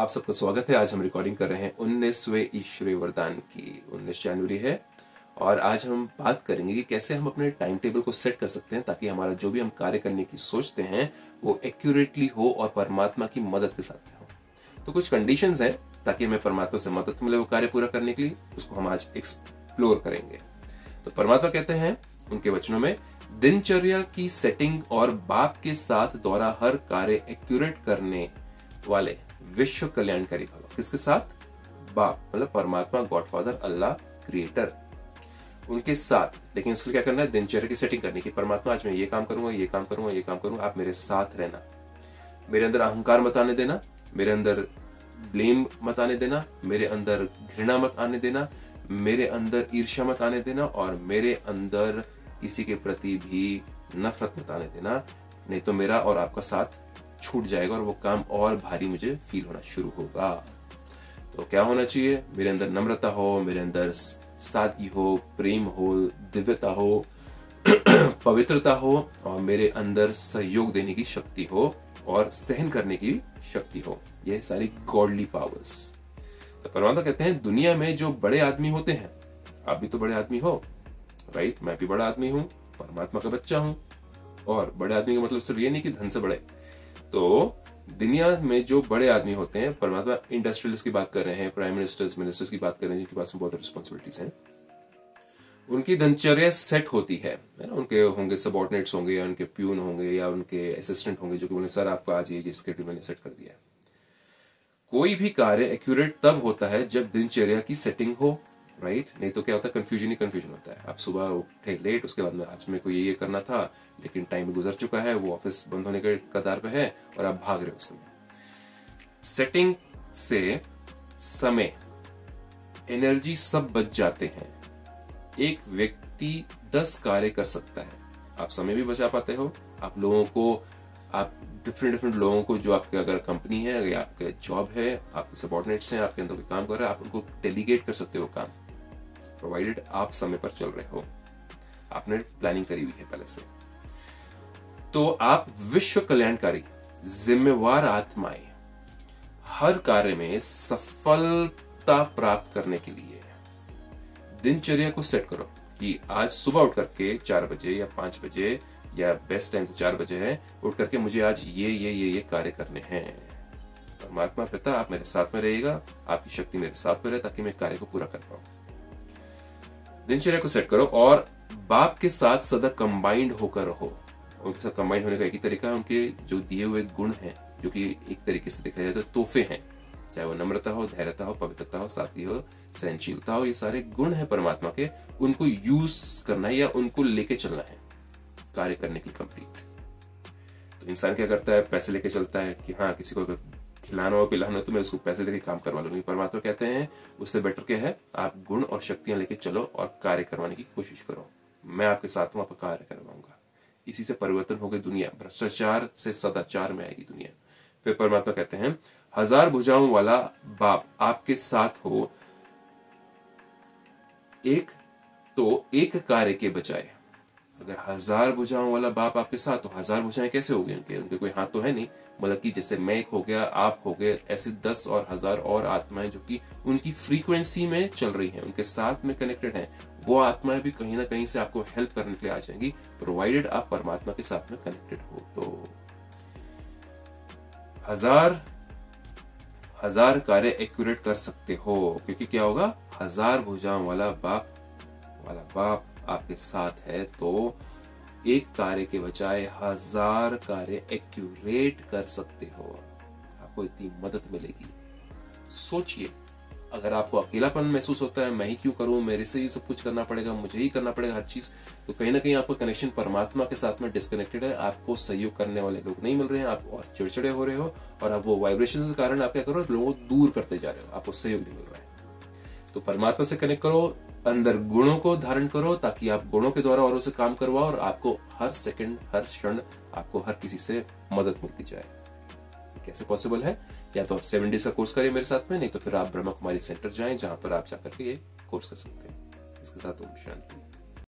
आप सबका स्वागत है। आज हम रिकॉर्डिंग कर रहे हैं उन्नीसवे ईश्वरी वरदान की। उन्नीस जनवरी है और आज हम बात करेंगे कि कैसे हम अपने टाइम टेबल को सेट कर सकते हैं ताकि हमारा जो भी हम कार्य करने की सोचते हैं, वो एक्यूरेटली हो और परमात्मा की मदद के साथ हो। तो कुछ कंडीशन है ताकि हमें परमात्मा से मदद मिले वो कार्य पूरा करने के लिए, उसको हम आज एक्सप्लोर करेंगे। तो परमात्मा कहते हैं, उनके वचनों में, दिनचर्या की सेटिंग और बाप के साथ द्वारा हर कार्य एक्यूरेट करने वाले विश्व कल्याणकारी भव किसके साथ? बाप मतलब परमात्मा, गॉडफादर, अल्लाह, क्रिएटर। उनके साथ। लेकिन उसके क्या करना है? दिनचर्या की सेटिंग करनी की परमात्मा, आज मैं ये काम करूँगा, ये काम करूँगा, ये काम करूँगा, आप मेरे साथ रहना। मेरे अंदर अहंकार मत आने देना, मेरे अंदर ब्लेम मत आने देना, मेरे अंदर घृणा मत आने देना, मेरे अंदर ईर्ष्या मत आने देना, और मेरे अंदर किसी के प्रति भी नफरत मत आने देना। नहीं तो मेरा और आपका साथ छूट जाएगा और वो काम और भारी मुझे फील होना शुरू होगा। तो क्या होना चाहिए? मेरे अंदर नम्रता हो, मेरे अंदर सादगी हो, प्रेम हो, दिव्यता हो, पवित्रता हो और मेरे अंदर सहयोग देने की शक्ति हो और सहन करने की शक्ति हो। यह सारी गॉडली पावर्स तो परमात्मा कहते हैं, दुनिया में जो बड़े आदमी होते हैं, आप भी तो बड़े आदमी हो राइट मैं भी बड़ा आदमी हूँ, परमात्मा का बच्चा हूँ और बड़े आदमी का मतलब सिर्फ़ ये नहीं कि धन से बड़े। तो दुनिया में जो बड़े आदमी होते हैं, परमात्मा इंडस्ट्रियलिस्ट की बात कर रहे हैं प्राइम मिनिस्टर्स मिनिस्टर्स की बात कर रहे हैं, जिनके पास में बहुत रिस्पॉन्सिबिलिटीज हैं, उनकी दिनचर्या सेट होती है ना? उनके होंगे सबॉर्डिनेट्स होंगे या उनके प्यून होंगे या उनके असिस्टेंट होंगे, जो कि बोले, सर, आपको आज ये स्केड्यूल मैंने सेट कर दिया कोई भी कार्य एक्यूरेट तब होता है जब दिनचर्या की सेटिंग हो राइट right? नहीं तो क्या होता है कंफ्यूजन ही कंफ्यूजन होता है। आप सुबह उठे लेट उसके बाद में आज मेरे को ये ये करना था, लेकिन टाइम गुजर चुका है, वो ऑफ़िस बंद होने के कतार पे है और आप भाग रहे हो समय। सेटिंग से समय एनर्जी सब बच जाते हैं। एक व्यक्ति दस कार्य कर सकता है। आप समय भी बचा पाते हो। आप लोगों को, आप डिफरेंट डिफरेंट लोगों को जो आपके अगर कंपनी है, या आपका जॉब है, आपके सबॉर्डिनेट्स हैं, आपके अंदर काम कर रहे हैं, आप उनको डेलीगेट कर सकते हो काम। प्रोवाइडेड आप समय पर चल रहे हो। आपने प्लानिंग करी हुई है पहले से। तो आप विश्व कल्याणकारी, जिम्मेवार आत्माएँ, हर कार्य में सफलता प्राप्त करने के लिए दिनचर्या को सेट करो कि आज सुबह उठ करके चार बजे या पाँच बजे या बेस्ट टाइम तो चार बजे है, उठ करके मुझे आज ये ये ये ये कार्य करने हैं। परमात्मा पिता, आप मेरे साथ में रहेगा आपकी शक्ति मेरे साथ में रहे ताकि मैं कार्य को पूरा कर पाऊँ। दिनचर्या को सेट करो और बाप के साथ सदा कंबाइंड होकर रहो। उनके साथ कंबाइंड होने का एक ही तरीका है, उनके जो दिए हुए गुण हैं, जो कि एक तरीके से देखा जाए तो तोहफे हैं, चाहे वो नम्रता हो, धैर्यता हो, पवित्रता हो, साथी हो, सहनशीलता हो, ये सारे गुण हैं परमात्मा के, उनको यूज़ करना है या उनको लेके चलना है, कार्य करने की कंप्लीट तो इंसान क्या करता है? पैसे लेके चलता है कि हाँ किसी को खिलाना हो पिलाना हो तो मैं उसको पैसे देके काम करवा लूँगी परमात्मा कहते हैं, उससे बेटर क्या है? आप गुण और शक्तियाँ लेके चलो और कार्य करवाने की कोशिश करो। मैं आपके साथ हूँ, आपका कार्य करवाऊँगा। इसी से परिवर्तन हो गई दुनिया। भ्रष्टाचार से सदाचार में आएगी दुनिया। फिर परमात्मा कहते हैं, हज़ार भुजाओं वाला बाप आपके साथ हो। एक तो एक कार्य के बजाय अगर हज़ार भुजाओं वाला बाप आपके साथ तो हज़ार भुजाएँ कैसे हो गए उनके? उनके कोई हाथ तो है नहीं। मतलब कि जैसे मैं हो गया, आप हो गए, ऐसे दस और हज़ार और आत्माएँ जो कि उनकी फ्रीक्वेंसी में चल रही हैं, उनके साथ में कनेक्टेड हैं, वो आत्माएँ भी कहीं ना कहीं से आपको हेल्प करने के लिए आ जाएँगी प्रोवाइडेड आप परमात्मा के साथ में कनेक्टेड हो। तो हज़ार हज़ार कार्य एक्यूरेट कर सकते हो, क्योंकि क्या होगा? हज़ार भुजाओं वाला बाप वाला बाप आपके साथ है तो एक कार्य के बजाय हज़ार कार्य एक्यूरेट कर सकते हो। आपको इतनी मदद मिलेगी। सोचिए, अगर आपको अकेलापन महसूस होता है, मैं ही क्यों करूँ? मेरे से ही सब कुछ करना पड़ेगा, मुझे ही करना पड़ेगा, हर चीज़। तो कहीं ना कहीं आपका कनेक्शन परमात्मा के साथ में डिस्कनेक्टेड है। आपको सहयोग करने वाले लोग नहीं मिल रहे हैं। आप और चिड़चिड़े हो रहे हो और आप वो वाइब्रेशन के कारण आप क्या करो लोगों को दूर करते जा रहे हो। आपको सहयोग नहीं मिल रहा है। तो परमात्मा से कनेक्ट करो अंदर गुणों को धारण करो ताकि आप गुणों के द्वारा औरों से काम करवाओ और आपको हर सेकंड हर क्षण आपको हर किसी से मदद मिलती जाए। कैसे पॉसिबल है? या तो आप सेवन डेज़ का कोर्स करें मेरे साथ में, नहीं तो फिर आप ब्रह्मा कुमारी सेंटर जाएँ जहाँ पर आप जाकर के कोर्स कर सकते हैं। इसके साथ ओम शांति।